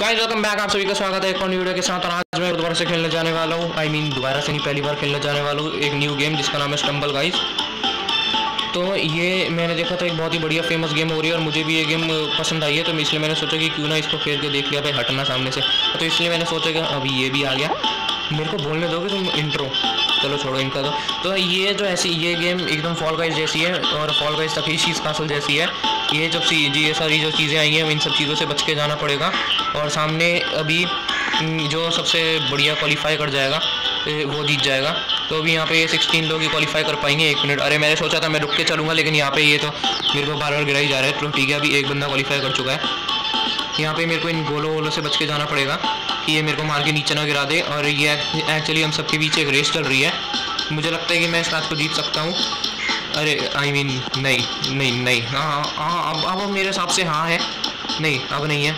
Guys welcome back आप सभी का स्वागत है एक और वीडियो के साथ और आज मैं दोबारा से खेलने जाने वाला हूँ। आई मीन दोबारा से नहीं, पहली बार खेलने जाने वाला हूँ। एक न्यू गेम जिसका नाम है स्टम्बल गाइस तो ये मैंने देखा था, एक बहुत ही बढ़िया फ़ेमस गेम हो रही है और मुझे भी ये गेम पसंद आई है तो इसलिए मैंने सोचा कि क्यों ना इसको खेल के देख लिया, भाई हटना सामने से। तो इसलिए मैंने सोचा कि अभी ये भी आ गया। मेरे को बोलने दोगे तुम इंट्रो चलो छोड़ो इनका तो। तो ये जो ऐसी, ये गेम एकदम फॉल गाइज़ जैसी है और फॉल गाइज़ तक चीज़ कासल जैसी है। ये जब सी जी ये सारी जो चीज़ें आई हैं, इन सब चीज़ों से बच के जाना पड़ेगा। और सामने अभी जो सबसे बढ़िया क्वालिफाई कर जाएगा वो जीत जाएगा। तो अभी यहाँ पे ये सिक्सटीन लोग ही क्वालिफाई कर पाएँगे एक मिनट अरे मैंने सोचा था मैं रुक के चलूँगा लेकिन यहाँ पे ये तो मेरे को बार बार गिरा ही जा रहा है। तो ठीक है अभी एक बंदा क्वालिफाई कर चुका है। यहाँ पे मेरे को इन गोलों वोलों से बच के जाना पड़ेगा कि ये मेरे को मार के नीचे ना गिरा दे। और ये एक्चुअली हम सबके बीच एक रेस चल रही है। मुझे लगता है कि मैं इस रात को जीत सकता हूँ। अरे आई I मीन mean, नहीं नहीं नहीं। हाँ हाँ हाँ अब अब मेरे हिसाब से हाँ है। नहीं अब नहीं है।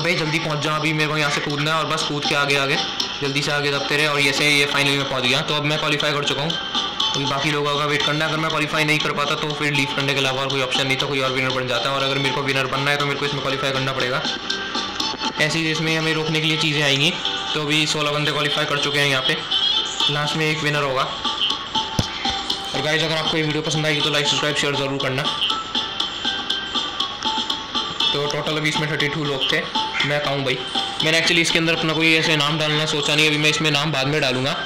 भाई, जल्दी पहुँच जाओ अभी, मेरे को यहाँ से कूदना है और बस कूद के आगे आगे। जल्दी से आगे दबते रहे और ऐसे ये फाइनली में पहुँच गया। तो अब मैं क्वालिफाई कर चुका हूँ। अभी बाकी लोगों का वेट करना अगर मैं क्वालीफाई नहीं कर पाता तो फिर लीव करने के अलावा कोई ऑप्शन नहीं था कोई और विनर बन जाता है। और अगर मेरे को विनर बनना है तो मेरे को इसमें क्वालीफाई करना पड़ेगा। ऐसी इसमें हमें रोकने के लिए चीज़ें आएँगी। तो अभी सोलह बंदे क्वालीफाई कर चुके हैं यहाँ पे। लास्ट में एक विनर होगा। और गाइज़ अगर आपको ये वीडियो पसंद आएगी तो लाइक सब्सक्राइब शेयर ज़रूर करना। तो टोटल अभी इसमें थर्टी टू लोग थे। मैं कहूँ भाई, मैंने एक्चुअली इसके अंदर अपना कोई ऐसे नाम डालना सोचा नहीं, अभी मैं इसमें नाम बाद में डालूँगा।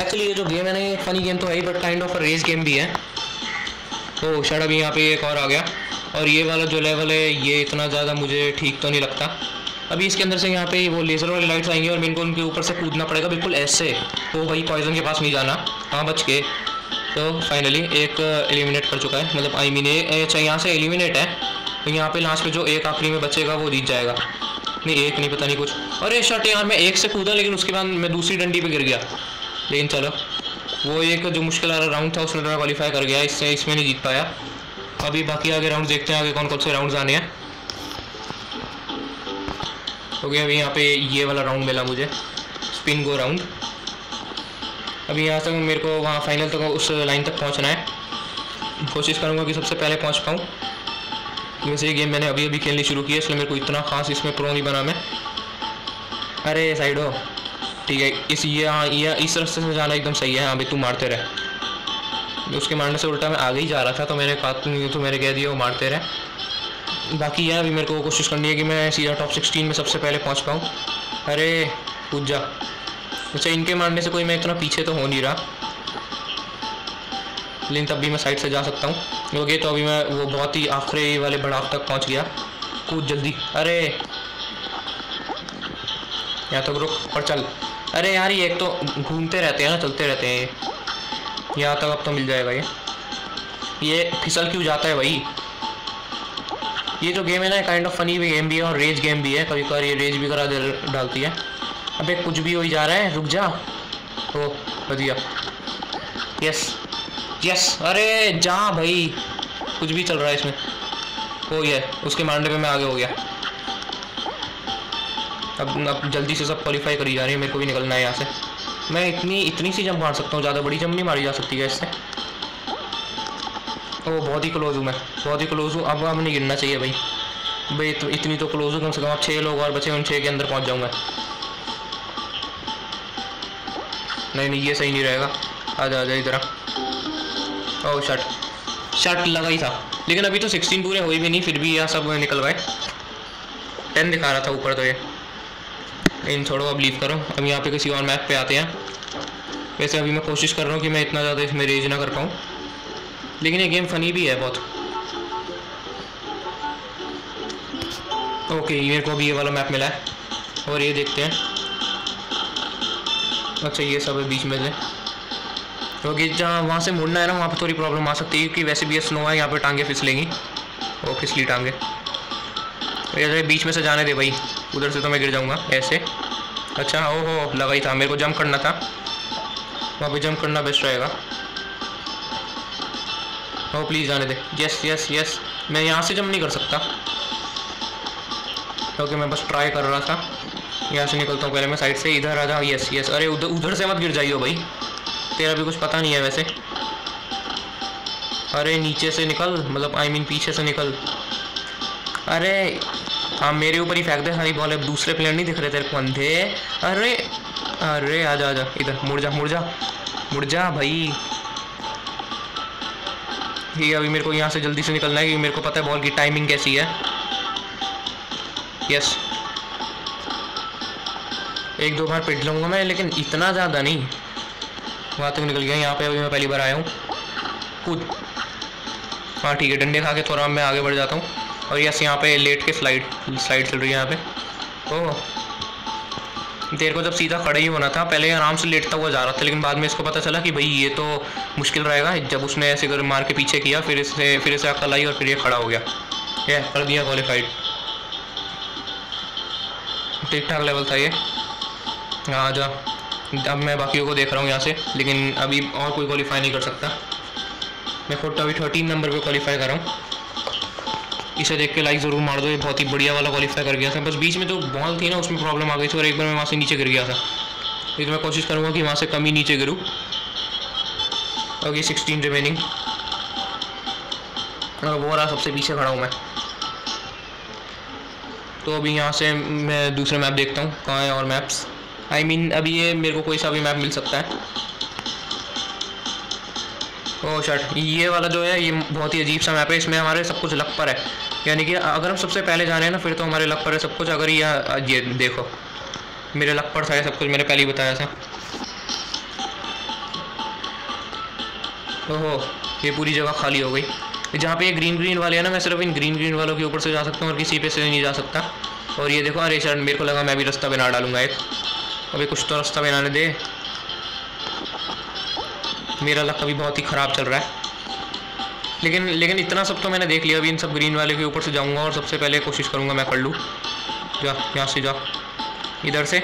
एक्चुअली ये जो गेम है ना, ये फनी गेम तो है but kind of race game भी है। तो शायद अभी यहाँ पे एक और आ गया। और ये वाला जो लेवल है, ये इतना ज़्यादा मुझे ठीक तो नहीं लगता। अभी इसके अंदर से यहाँ पे वो लेज़र वाली लाइट्स आएँगी और मेरे को उनके ऊपर से कूदना पड़ेगा, बिल्कुल ऐसे। तो भाई पॉइजन के पास नहीं जाना। हाँ बच के तो फाइनली एक एलिमिनेट कर चुका है। मतलब आई मीन अच्छा यहाँ से एलिमिनेट है। तो यहाँ पे लास्ट में जो एक आखिरी में बचेगा, वो जीत जाएगा। नहीं, एक नहीं, पता नहीं कुछ। अरे शर्ट यार, मैं एक से कूदा, लेकिन उसके बाद मैं दूसरी डंडी पे गिर गया। लेकिन चलो, वो एक जो मुश्किल राउंड था उसमें तो मैं क्वालिफाई कर गया। इससे, इसमें नहीं जीत पाया। अभी बाकी आगे राउंड देखते हैं, आगे कौन कौन से राउंड आने हैं। ओके अभी यहाँ पे ये वाला राउंड मिला मुझे। स्पिन गो राउंड अभी यहाँ तक मेरे को वहाँ फाइनल तक उस लाइन तक पहुँचना है। कोशिश करूँगा कि सबसे पहले पहुँच पाऊँ। वैसे ये गेम मैंने अभी अभी खेलनी शुरू की है, इसलिए मेरे को इतना खास इसमें प्रो नहीं बना मैं। अरे साइड हो ठीक है, इस ये हाँ ये इस रास्ते से जाना एकदम सही है। हाँ भाई तू मारते रहे। उसके मारने से उल्टा मैं आगे ही जा रहा था तो मैंने कहा तो मैंने कह दिया, वो मारते रहे। बाकी यह अभी मेरे को कोशिश करनी है कि मैं सीधा टॉप सिक्सटीन में सबसे पहले पहुँच पाऊँ। अरे, कूद जा। अच्छा इनके मारने से कोई मैं इतना पीछे तो हो नहीं रहा। लेकिन तब भी मैं साइड से जा सकता हूँ। ओके तो अभी मैं, वो बहुत ही आखिरी वाले बढ़ाव तक पहुँच गया। कूद जल्दी। अरे! यहाँ तक रुक और चल। अरे यार, ये एक तो घूमते रहते हैं ना, चलते रहते हैं ये। यहाँ तक अब तो मिल जाएगा ये। ये फिसल क्यों जाता है भाई ये जो गेम है ना काइंड ऑफ़ फनी भी गेम भी है और रेज गेम भी है। कभी कभार ये रेज भी करा डालती है। अबे कुछ भी हो ही जा रहा है। रुक जा। ओ, बढ़िया। यस यस अरे, जा भाई। कुछ भी चल रहा है इसमें। हो गया। उसके मारने पे मैं आगे हो गया। अब अब जल्दी से सब क्वालिफाई करी जा रही है। मेरे को भी निकलना है यहाँ से। मैं इतनी इतनी सी जंप मार सकता हूँ। ज़्यादा बड़ी जंप नहीं मारी जा सकती है इससे ओ, बहुत ही क्लोज हूँ मैं। बहुत ही क्लोज हूँ। अब अब नहीं गिरना चाहिए भाई। भाई, इतनी तो क्लोज हूँ। कम से कम अब छः लोग और बचे उन छः के अंदर पहुँच जाऊँगा। नहीं नहीं, ये सही नहीं रहेगा। आ जा आ जा, इधर ओ शर्ट शर्ट लगा ही था। लेकिन अभी तो सिक्सटीन पूरे हुई भी नहीं, फिर भी यह सब निकल गए टेन दिखा रहा था ऊपर तो ये। इन छोड़ो, अब लीव करो। अब यहाँ पे किसी और मैप पे आते हैं। वैसे अभी मैं कोशिश कर रहा हूँ कि मैं इतना ज़्यादा इसमें रेज ना कर पाऊँ। लेकिन ये गेम फ़नी भी है बहुत। ओके मेरे को अभी ये वाला मैप मिला है। और ये देखते हैं। अच्छा ये सब है बीच में से। क्योंकि जहाँ, वहाँ से मुड़ना है ना, वहाँ पर थोड़ी प्रॉब्लम आ सकती है, क्योंकि वैसे भी ये स्नो है, यहाँ पर टांगे फिसलेंगी। वो फिसली टांगे। ऐसे बीच में से जाने दे भाई। उधर से तो मैं गिर जाऊँगा, ऐसे। अच्छा ओ हो, लगा ही था। मेरे को जंप करना था। वहाँ पे जंप करना बेस्ट रहेगा। ओ प्लीज़ जाने दे। यस यस यस मैं यहाँ से जंप नहीं कर सकता। क्योंकि मैं बस ट्राई कर रहा था। यहाँ से निकलता हूँ पहले मैं साइड से इधर आ जाओ यस यस अरे उधर उधर से मत गिर जाइयो भाई। तेरा भी कुछ पता नहीं है वैसे। अरे नीचे से निकल मतलब आई I मीन mean, पीछे से निकल। अरे हाँ मेरे ऊपर ही फेंक दे। सारी बॉल अब दूसरे प्लेयर नहीं दिख रहे तेरे को अंधे। अरे अरे आ आजा इधर मुड़ जा मुड़ जा मुड़ जा भाई। ये अभी मेरे को यहाँ से जल्दी से निकलना है क्योंकि मेरे को पता है बॉल की टाइमिंग कैसी है। यस एक दो बार पिट लूँगा मैं, लेकिन इतना ज़्यादा नहीं। वहाँ तक निकल गया यहाँ पे अभी मैं पहली बार आया हूँ। कूद। हाँ ठीक है, डंडे खा के थोड़ा मैं आगे बढ़ जाता हूँ। और यस, यहाँ पे लेट के स्लाइड स्लाइड चल रही है यहाँ पे। ओह। देर को जब सीधा खड़े ही होना था, पहले आराम से लेटता हुआ जा रहा था, लेकिन बाद में इसको पता चला कि भाई, ये तो मुश्किल रहेगा। जब उसने ऐसे कर मार के पीछे किया, फिर इससे, फिर इसे अकल आई और फिर ये खड़ा हो गया। ये कर दिया क्वालिफाइड ठीक ठाक लेवल था ये। आ जा अब मैं बाकियों को देख रहा हूँ यहाँ से, लेकिन अभी और कोई क्वालिफाई नहीं कर सकता। मैं खुद अभी थर्टीन नंबर पे क्वालिफाई कर रहा हूँ। इसे देख के लाइक ज़रूर मार दो, ये बहुत ही बढ़िया वाला क्वालिफाई कर गया था। बस बीच में तो बॉल थी ना, उसमें प्रॉब्लम आ गई थी और एक बार मैं वहाँ से नीचे गिर गया था। लेकिन मैं कोशिश करूँगा कि वहाँ से कम ही नीचे गिरूँ। ओके सिक्सटीन रिमेनिंग वो रहा सबसे पीछे खड़ा हूँ मैं। तो अभी यहाँ से मैं दूसरे मैप देखता हूँ, कहाँ है और maps I I mean mean, अभी ये मेरे को कोई सा भी मैप मिल सकता है। ओह शर्ट ये वाला जो है ये बहुत ही अजीब सा मैप है। इसमें हमारे सब कुछ लक पर है। यानी कि अगर हम सबसे पहले जा रहे हैं ना फिर तो हमारे लक पर है सब कुछ। अगर ये ये देखो। मेरे लक पर था ये सब कुछ। मैंने पहले ही बताया था। ओहो ये पूरी जगह खाली हो गई। जहाँ पे ये ग्रीन ग्रीन वाले हैं ना मैं सिर्फ़ इन ग्रीन ग्रीन वालों के ऊपर से जा सकता हूँ और किसी पे से नहीं जा सकता। और ये देखो अरे शर्ट मेरे को लगा मैं भी रास्ता बना डालूँगा एक। अभी कुछ तो रास्ता बनाने दे। मेरा लक अभी बहुत ही ख़राब चल रहा है। लेकिन लेकिन इतना सब तो मैंने देख लिया। अभी इन सब ग्रीन वाले के ऊपर से जाऊँगा और सबसे पहले कोशिश करूँगा मैं कर लूँ। जा, यहाँ से जा। इधर से।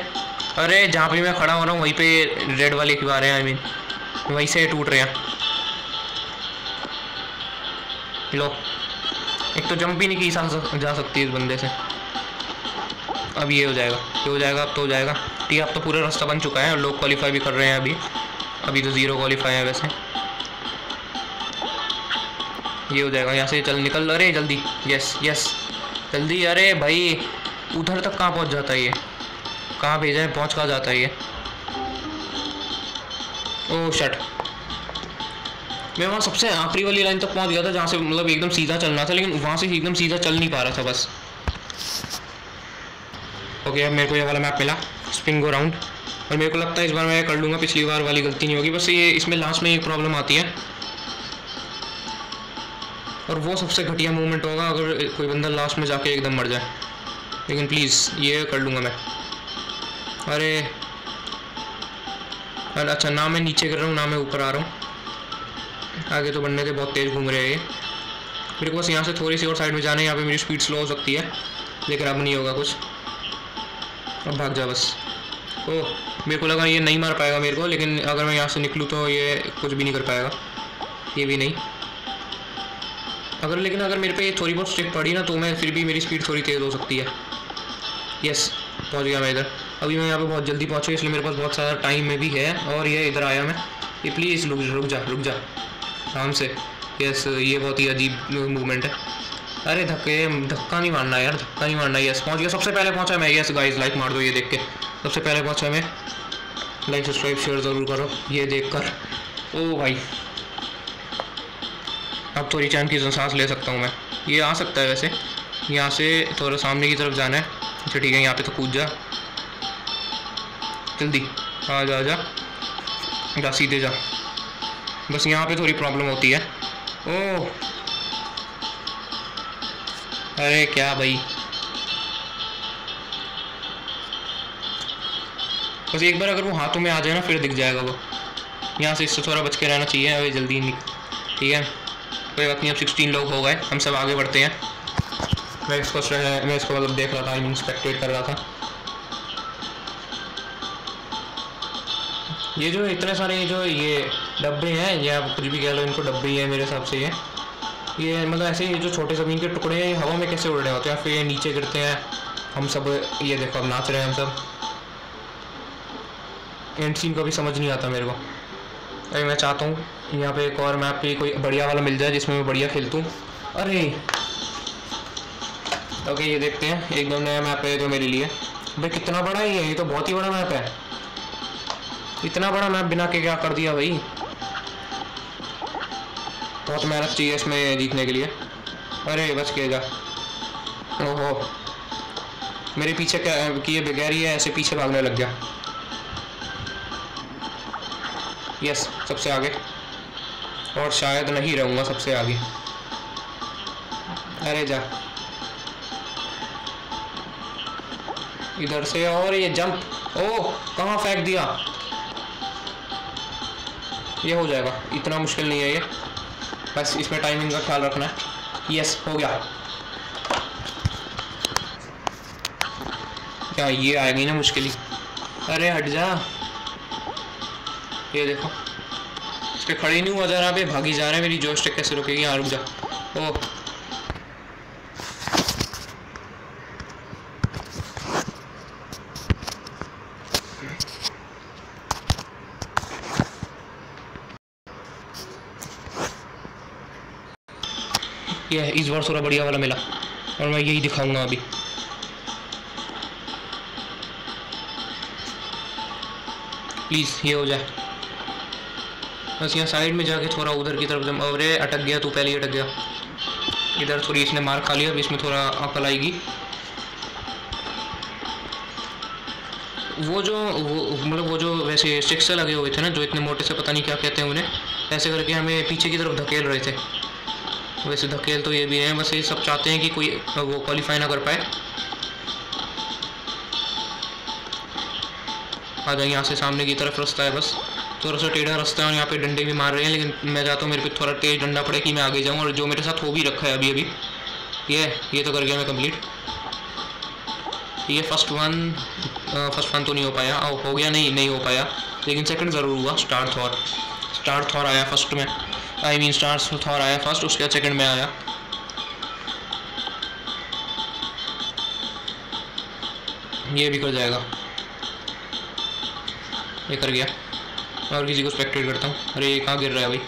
अरे, जहाँ पे मैं खड़ा हो रहा हूँ, वहीं पे रेड वाले क्यों आ रहे हैं आई मीन वहीं से टूट रहे हैं। लो। एक तो जंप भी नहीं की जा सकती इस बंदे से। अब ये हो जाएगा। ये हो जाएगा, अब तो हो जाएगा। ठीक है अब तो पूरा रास्ता बन चुका है और लोग क्वालिफाई भी कर रहे हैं अभी। अभी तो ज़ीरो क्वालिफाई है वैसे। ये हो जाएगा, यहाँ से चल निकल। अरे, जल्दी। यस यस जल्दी, अरे भाई, उधर तक कहाँ पहुँच जाता है ये? कहाँ भेजा है? पहुँच कहाँ जाता है ये? ओह शट मैं वहाँ सबसे आखिरी वाली लाइन तक पहुँच गया था जहाँ से मतलब एकदम सीधा चलना था, लेकिन वहाँ से एकदम सीधा चल नहीं पा रहा था बस। ओके अब मेरे को ये वाला मैप मिला। स्पिन गो राउंड और मेरे को लगता है इस बार मैं कर लूँगा, पिछली बार वाली गलती नहीं होगी। बस ये, इसमें लास्ट में एक प्रॉब्लम आती है। और वो सबसे घटिया मूवमेंट होगा अगर कोई बंदा लास्ट में जाके एकदम मर जाए। लेकिन प्लीज़ ये कर लूँगा मैं। अरे अरे अच्छा ना मैं नीचे कर रहा हूँ, ना मैं ऊपर आ रहा हूँ। आगे तो बनने के बहुत तेज़ घूम रहे हैं ये। मेरे को बस यहाँ से थोड़ी सी और साइड में जाना है, यहाँ पे मेरी स्पीड स्लो हो सकती है। लेकिन अब नहीं होगा कुछ। अब भाग जा बस। ओह मेरे को लगा ये नहीं मार पाएगा मेरे को, लेकिन अगर मैं यहाँ से निकलूँ तो ये कुछ भी नहीं कर पाएगा। ये भी नहीं। अगर, लेकिन अगर मेरे पे ये थोड़ी बहुत स्टिक पड़ी ना तो मैं फिर भी मेरी स्पीड थोड़ी तेज़ हो सकती है। यस पहुँच गया मैं इधर। अभी मैं यहाँ पे बहुत जल्दी पहुँचा इसलिए मेरे पास बहुत सारा टाइम में भी है, और ये इधर आया मैं। ये प्लीज़ रुक रुक जा रुक जा। आराम से। यस ये बहुत ही अजीब मूवमेंट है। अरे, धक्के, धक्का नहीं मारना यार, धक्का नहीं मारना। यस पहुँच गया। सबसे पहले पहुँचा मैं। यस गाइस लाइक मार दो ये देख के। सबसे पहले पहुँचा मैं लाइक सब्सक्राइब शेयर ज़रूर करो, ये देख कर ओ भाई। अब थोड़ी चैन की सांस ले सकता हूँ मैं। ये आ सकता है वैसे। यहाँ से थोड़ा सामने की तरफ़ जाना है। अच्छा ठीक है, यहाँ पे तो कूद जा। जल्दी। आ जा जा। जा, सीधे जा। बस यहाँ पे थोड़ी प्रॉब्लम होती है। ओह अरे क्या भाई। बस एक बार अगर वो हाथों में आ जाए ना, फिर दिख जाएगा वो। यहाँ से इससे थोड़ा बच के रहना चाहिए, अभी जल्दी नहीं। ठीक है? कोई बात नहीं, अब सिक्सटीन लोग हो गए, हम सब आगे बढ़ते हैं। मैं इसको मैं इसको मतलब देख रहा था मीन कर रहा था। ये जो इतने सारे जो ये डब्बे हैं, या कुछ भी कह लो, इनको डब्बे ही हैं मेरे हिसाब से ये। ये मतलब ऐसे जो छोटे ज़मीन के टुकड़े हैं हवा में कैसे उड़ रहे होते हैं, फिर ये नीचे गिरते हैं। हम सब ये देखो, अब नाच रहे हैं हम सब। एंड सीन को भी समझ नहीं आता मेरे को। अरे मैं चाहता हूँ यहाँ पे एक और मैप पे कोई बढ़िया वाला मिल जाए जिसमें मैं बढ़िया खेलता हूँ अरे! ओके, ये देखते हैं। एकदम नया मैप है जो मेरे लिए। भाई, कितना बड़ा है ये? ये तो बहुत ही बड़ा मैप है। इतना बड़ा मैप बिना के क्या कर दिया भाई? बहुत मेहनत चाहिए इसमें जीतने के लिए। अरे बस के जा। ओहो। मेरे पीछे क्या, किए बगैर है ऐसे पीछे भागने लग गया। यस सबसे आगे। और शायद नहीं रहूँगा सबसे आगे। अरे जा। इधर से और ये जंप ओह, कहाँ फेंक दिया? ये हो जाएगा। इतना मुश्किल नहीं है ये। बस इसमें टाइमिंग का ख्याल रखना है। यस हो गया। क्या ये आएगी ना मुश्किल अरे हट जा। ये देखो। इस पर खड़ी नहीं हुआ, जरा पे भागी जा रहे हैं मेरी जोश कैसे रुकेगी यहाँ रुक जा। ओ। ये इस बार थोड़ा बढ़िया वाला मिला। और मैं यही दिखाऊँगा अभी। प्लीज़, ये हो जाए। बस यहाँ साइड में जाके थोड़ा उधर की तरफ़ अरे, अटक गया तू, पहले ही अटक गया। इधर थोड़ी इसने मार खा लिया अब इसमें थोड़ा अकल आएगी। वो जो, वो मतलब वो जो वैसे स्टिक्स लगे हुए थे ना, जो इतने मोटे से पता नहीं क्या कहते हैं उन्हें, ऐसे करके हमें पीछे की तरफ़ धकेल रहे थे। वैसे धकेल तो ये भी है, बस ये सब चाहते हैं कि कोई वो क्वालिफाई ना कर पाए। आ जाए यहाँ से सामने की तरफ़ रास्ता है बस। थोड़ा सा टेढ़ा रास्ता है और यहाँ पे डंडे भी मार रहे हैं, लेकिन मैं चाहता हूँ, मेरे पे थोड़ा तेज डंडा पड़े कि मैं आगे जाऊँ और जो मेरे साथ हो भी रखा है अभी अभी। ये ये तो कर गया मैं कंप्लीट ये फ़र्स्ट वन फ़र्स्ट वन तो नहीं हो पाया। हो गया, नहीं नहीं हो पाया। लेकिन सेकंड ज़रूर हुआ स्टार थॉर स्टार थॉर आया फ़र्स्ट में। आई मीन स्टार थॉर आया फ़र्स्ट उसके बाद सेकंड में आया। ये भी कर जाएगा। ये कर गया। और किसी को स्पेक्टेट करता हूँ। अरे, ये कहाँ गिर रहा है भाई?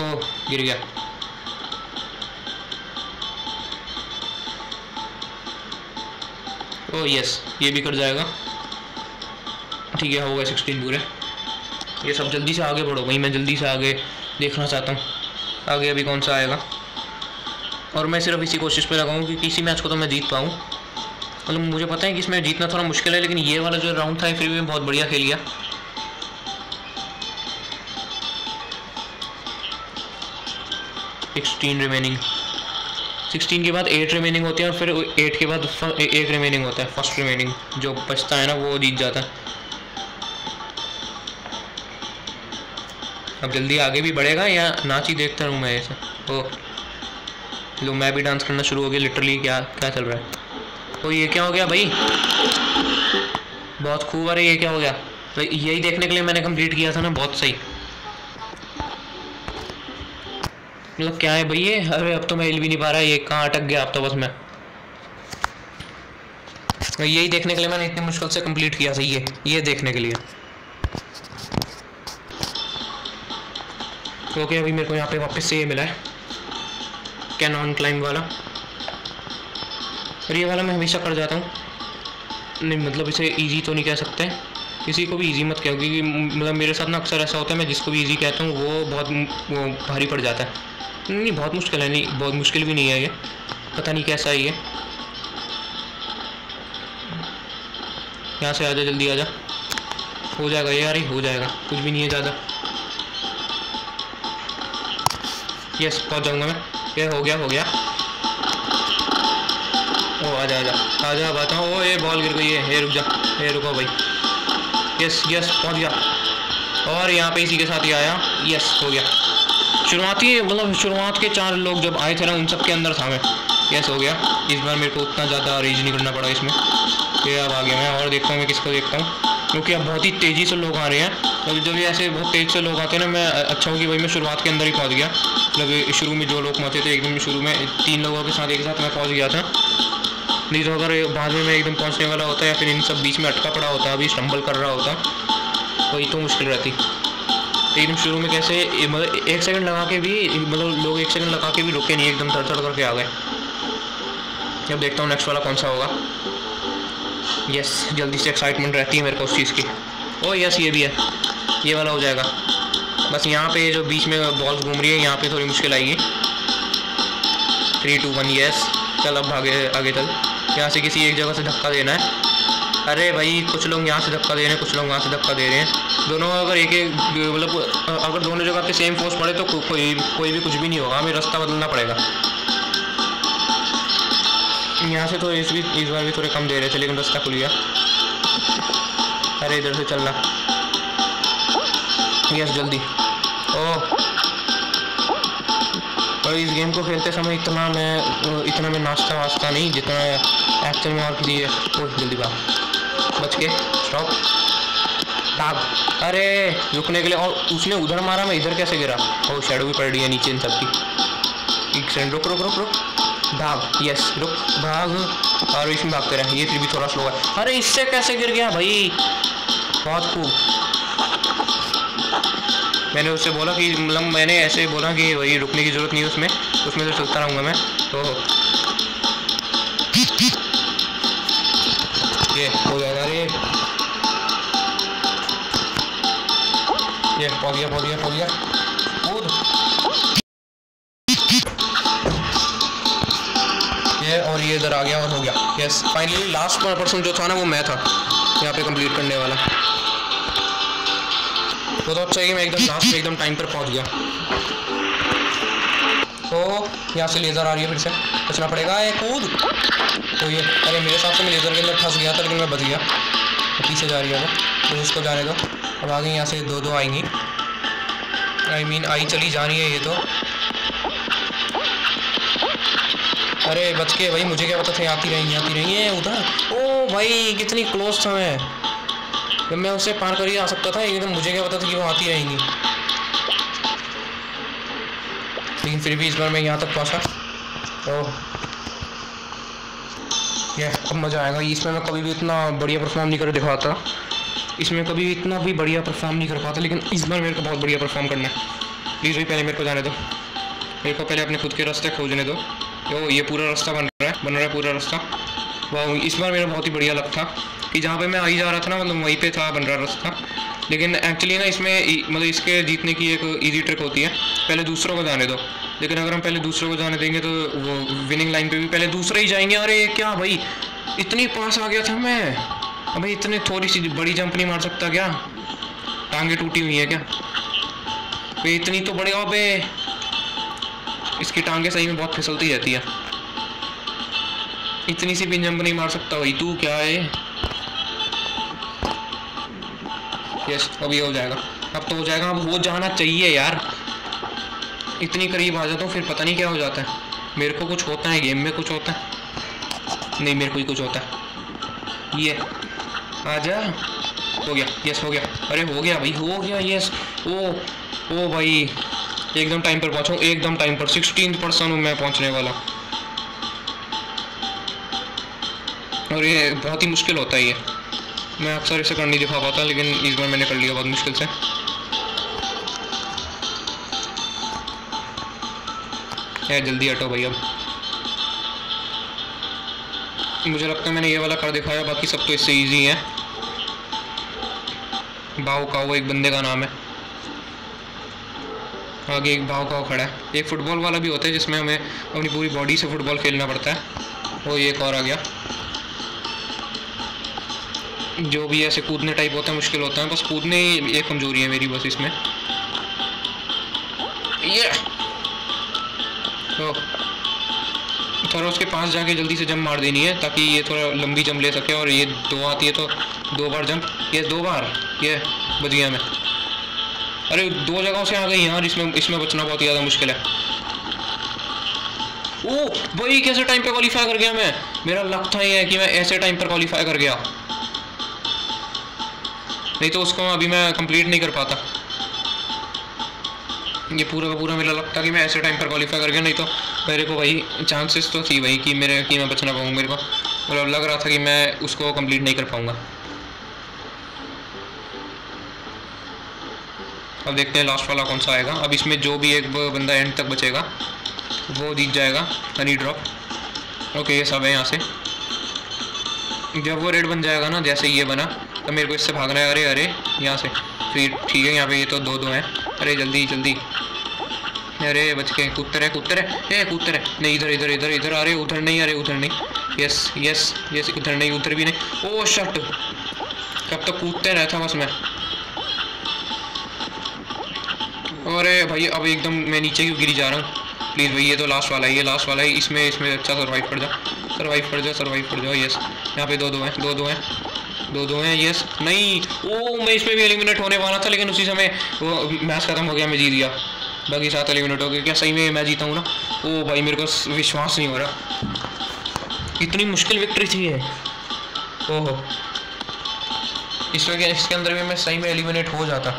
ओ, गिर गया। ओ यस ये भी कर जाएगा। ठीक है, हो सिक्सटीन पूरे। ये सब जल्दी से आगे बढ़ो। भाई मैं जल्दी से आगे देखना चाहता हूँ। आगे अभी कौन सा आएगा? और मैं सिर्फ़ इसी कोशिश पे लगाऊँ कि किसी मैच को तो मैं जीत पाऊँ। मतलब मुझे पता है कि इसमें जीतना थोड़ा मुश्किल है, लेकिन ये वाला जो राउंड था, फिर भी मैं बहुत बढ़िया खेल गया सिक्सटीन रिमेनिंग सिक्सटीन के बाद एट रिमेनिंग होती है और फिर एट के बाद एक रिमेनिंग होता है फ़र्स्ट रिमेनिंग जो बचता है ना, वो जीत जाता है। अब जल्दी आगे भी बढ़ेगा या नाच ही देखता रहूँ मैं ऐसे? ओ लो, मैं भी डांस करना शुरू हो गया लिटरली क्या क्या चल रहा है? तो ये क्या हो गया भाई? बहुत खूब अरे ये क्या हो गया? तो यही देखने के लिए मैंने कंप्लीट किया था ना, बहुत सही। मतलब क्या है भाई ये? अरे अब तो मैं हिल भी नहीं पा रहा, ये कहाँ अटक गया अब तो बस मैं। तो यही देखने के लिए मैंने इतनी मुश्किल से कंप्लीट किया था, ये ये देखने के लिए। तो अभी मेरे को यहाँ पे वापस से ये मिला है? कैन ऑन क्लाइंब वाला। और ये वाला मैं हमेशा कर जाता हूँ। नहीं मतलब इसे इजी तो नहीं कह सकते। किसी को भी इजी मत कहो, क्योंकि मतलब मेरे साथ ना अक्सर ऐसा होता है, मैं जिसको भी इजी कहता हूँ, वो बहुत, वो भारी पड़ जाता है। नहीं, बहुत मुश्किल है, नहीं, बहुत मुश्किल भी नहीं है ये। पता नहीं कैसा है ये। यहाँ से आ जा जल्दी आ जा हो जाएगा ये यार ही हो जाएगा। कुछ भी नहीं है ज़्यादा। यस पहुँच जाऊँगा मैं। ये हो गया हो गया। आजा आजा आजा बात हूँ। ओ, ये बॉल गिर गई है। ये रुक जा। ये रुको भाई। यस यस पहुँच गया। और यहाँ पे इसी के साथ ही आया। यस हो गया। शुरुआती मतलब शुरुआत के चार लोग जब आए थे ना, उन सब के अंदर था मैं। यस हो गया। इस बार मेरे को उतना ज़्यादा अरेंज नहीं करना पड़ा इसमें। ये अब आ गया मैं और देखता हूँ, मैं किसको देखता हूँ। क्योंकि अब बहुत ही तेज़ी से लोग आ रहे हैं। तो जब ये ऐसे बहुत तेज़ से लोग आते हैं ना, मैं अच्छा हूँ कि भाई मैं शुरुआत के अंदर ही पहुँच गया। मतलब शुरू में जो लोग पहुँचे थे, एकदम शुरू में तीन लोगों के साथ, एक साथ मैं पहुँच गया था। नहीं तो अगर बाद में एकदम पहुँचने वाला होता या फिर इन सब बीच में अटका पड़ा होता, अभी स्टम्बल कर रहा होता, वही तो मुश्किल रहती। एकदम शुरू में कैसे मतलब एक सेकंड लगा के भी मतलब लोग एक सेकंड लगा के भी रुके नहीं, एकदम धड़ धड़ करके आ गए। अब देखता हूँ नेक्स्ट वाला कौन सा होगा। यस जल्दी से एक्साइटमेंट रहती है मेरे को उस चीज़ की। ओ यस ये भी है। ये वाला हो जाएगा। बस यहाँ पे जो बीच में बॉल्स घूम रही है, यहाँ पे थोड़ी मुश्किल आएगी। थ्री टू वन यस चल, अब आगे आगे चल। यहाँ से किसी एक जगह से धक्का देना है। अरे भाई कुछ लोग यहाँ से धक्का दे रहे हैं कुछ लोग वहाँ से धक्का दे रहे हैं। दोनों अगर एक एक मतलब अगर दोनों जगह पे सेम फोर्स पड़े तो को, कोई कोई भी कुछ भी नहीं होगा। हमें रास्ता बदलना पड़ेगा। यहाँ से तो इस भी इस बार भी थोड़े कम दे रहे थे लेकिन रास्ता खुल गया। अरे इधर से चलना। यस जल्दी। और इस गेम को खेलते समय इतना मैं इतना मैं नाचता वाचता नहीं, जितना एक्चुअल में और किसी ओह, जल्दी भाग बच के स्टॉप भाग अरे, रुकने के लिए, और उसने उधर मारा, मैं इधर कैसे गिरा? और शेडो भी पड़ रही है नीचे इन सबकी एक सेकंड रुक रुक रुक रुक। भाग यस रुक। भाग और इसमें भागते रहे ये फिर भी थोड़ा स्लो है। अरे, इससे कैसे गिर गया भाई? बहुत खूब मैंने उससे बोला कि मतलब मैंने ऐसे बोला कि वही रुकने की ज़रूरत नहीं है उसमें उसमें तो चलता रहूँगा मैं तो ये हो जाएगा अरे ये पौ गया पौ गया पौ गया। कूद। ये और ये इधर आ गया और हो गया। यस फाइनली लास्ट पर्सन जो था ना, वो मैं था, यहाँ पे कंप्लीट करने वाला। तो अच्छा है कि मैं एकदम लास्ट में एकदम टाइम पर पहुँच गया। तो यहाँ से लेज़र आ रही है फिर से। बचना पड़ेगा एक कूद। तो ये, अरे मेरे हिसाब से मैं लेज़र के अंदर फंस गया था, लेकिन मैं बच गया। तो पीछे जा रही है वो तो उसको जाने दो। अब आगे यहाँ से दो दो आएँगी। आई मीन आई चली जा रही है ये तो। अरे बच के भाई, मुझे क्या पता था आती रही आती रही है, उधर। ओ भाई, कितनी क्लोज था मैं। जब मैं उसे पार कर ही आ सकता था, एकदम मुझे क्या पता था कि वो आती रहेंगी। लेकिन फिर भी इस बार मैं यहाँ तक पहुँचा। तो ये अब मज़ा आएगा। इसमें मैं कभी भी इतना बढ़िया परफॉर्म नहीं कर दिखाता। इसमें कभी भी इतना भी बढ़िया परफॉर्म नहीं कर पाता, लेकिन इस बार मेरे को बहुत बढ़िया परफॉर्म करना है। प्लीज़ भाई, पहले मेरे को जाने दो। मेरे को पहले अपने खुद के रास्ते खोजने दो। तो ये पूरा रास्ता बन रहा है, बन रहा है पूरा रास्ता। वाह, इस बार मेरा बहुत ही बढ़िया लग था। कि जहाँ पे मैं आई जा रहा था ना मतलब वहीं पे था बन रहा रास्ता लेकिन एक्चुअली ना इसमें मतलब इसके जीतने की एक ईजी ट्रिक होती है। पहले दूसरों को जाने दो। लेकिन अगर हम पहले दूसरों को जाने देंगे तो वो विनिंग लाइन पे भी पहले दूसरे ही जाएँगे। अरे, क्या भाई? इतनी पास आ गया था मैं। अब इतने थोड़ी सी बड़ी जंप नहीं मार सकता क्या? टांगे टूटी हुई है क्या? भाई इतनी तो बड़े अबे इसकी टांगे सही में बहुत फिसलती रहती है। इतनी सी भी जंप नहीं मार सकता भाई। तू क्या है? यस अब ये हो जाएगा। अब तो हो जाएगा, अब हो जाना चाहिए यार। इतनी करीब आ जाता हूँ, फिर पता नहीं क्या हो जाता है। मेरे को कुछ होता है गेम में कुछ होता है। नहीं, मेरे को ही कुछ होता है। ये। आ जा हो गया। यस हो गया। अरे, हो गया भाई, हो गया यस ओ ओ भाई। एकदम टाइम पर पहुँचा एकदम टाइम पर। सिक्सटीन परसेंट हूँ मैं पहुँचने वाला। और ये बहुत ही मुश्किल होता है ये। मैं अक्सर इसे कर नहीं दिखा पाता, लेकिन इस बार मैंने कर लिया बहुत मुश्किल से। है जल्दी हटो भाई अब। मुझे लगता है मैंने ये वाला कर दिखाया, बाकी सब तो इससे इजी है। भाव का वो एक बंदे का नाम है। आगे एक भाव का खड़ा है। एक फुटबॉल वाला भी होता है जिसमें हमें अपनी पूरी बॉडी से फुटबॉल खेलना पड़ता है। वो एक और आ गया। जो भी ऐसे कूदने टाइप होता है, मुश्किल होता है। बस कूदने ही एक कमज़ोरी है मेरी, बस इसमें। ये। तो थोड़ा उसके पास जाके जल्दी से जंप मार देनी है, ताकि ये थोड़ा लंबी जंप ले सके, और ये दो आती है तो दो बार जंप। ये दो बार। ये बच गया मैं। अरे, दो जगहों से आ गई यार, इसमें इसमें बचना बहुत ज़्यादा मुश्किल है। ओ भाई कैसे टाइम पे क्वालिफाई कर गया मैं? मेरा लक था ये कि मैं ऐसे टाइम पर क्वालिफाई कर गया। नहीं तो उसको अभी मैं कंप्लीट नहीं कर पाता। ये पूरा का पूरा मेरा लगता कि मैं ऐसे टाइम पर क्वालिफाई कर गया, नहीं तो मेरे को वही चांसेस तो थी वही कि मेरे, कि मैं बचना पाऊँ मेरे को। मतलब लग रहा था कि मैं उसको कंप्लीट नहीं कर पाऊँगा। अब देखते हैं लास्ट वाला कौन सा आएगा। अब इसमें जो भी एक बंदा एंड तक बचेगा, वो जीत जाएगा हनी ड्रॉप ओके ये सब है यहाँ से। जब वो रेड बन जाएगा ना, जैसे ये बना तो मेरे को इससे भागना है। अरे अरे, यहाँ से। फिर ठीक है, यहाँ पे ये तो दो दो हैं। अरे, जल्दी जल्दी। अरे, बच के कूतर है कूतर है ए कूतर है नहीं, इधर इधर इधर इधर। अरे, उधर नहीं, अरे, उधर नहीं। यस यस यस उधर नहीं, उधर भी नहीं। ओ शर्ट कब तक कूदते रहता बस मैं। अरे, भाई, अब एकदम मैं नीचे क्यों गिरी जा रहा हूँ? प्लीज़ भाई, ये तो लास्ट वाला है, ये लास्ट वाला है। इसमें इसमें अच्छा सर्वाइव कर जाओ सर्वाइव कर जाओ सर्वाइव कर जाओ यस यहाँ पे दो दो हैं, दो दो हैं। दो दो हैं यस नहीं, ओ, मैं इसमें भी एलिमिनेट होने वाला था, लेकिन उसी समय वो मैच खत्म हो गया, मैं जीत गया। बाकी सात एलिमिनेट हो गए। क्या सही में मैं जीता हूँ ना? ओ भाई, मेरे को विश्वास नहीं हो रहा। इतनी मुश्किल विक्ट्री थी ये। ओहो। इस वजह, इसके अंदर भी मैं सही में एलिमिनेट हो जाता।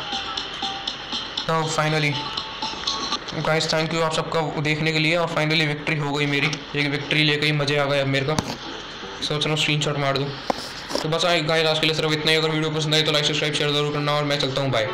तो फाइनली गाइस थैंक यू आप सबका देखने के लिए। और फाइनली विक्ट्री हो गई मेरी। एक विक्ट्री लेकर ही मज़े आ गए अब मेरे को। सोच रहा हूँ स्क्रीन मार दूँ। तो बस आए गाइस आज के लिए सिर्फ़ इतना ही। अगर वीडियो पसंद आई तो लाइक सब्सक्राइब शेयर ज़रूर करना और मैं चलता हूँ बाय